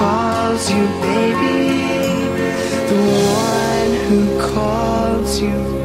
calls you baby, the one who calls you.